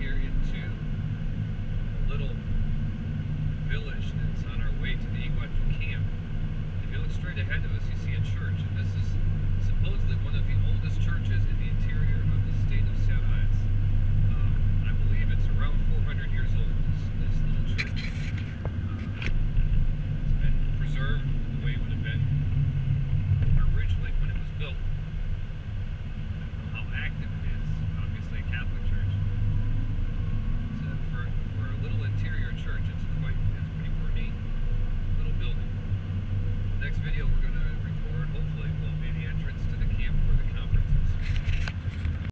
to a little village that's on our way to the Iguatu camp. If you look straight ahead of us, you see a church, and this is video we're going to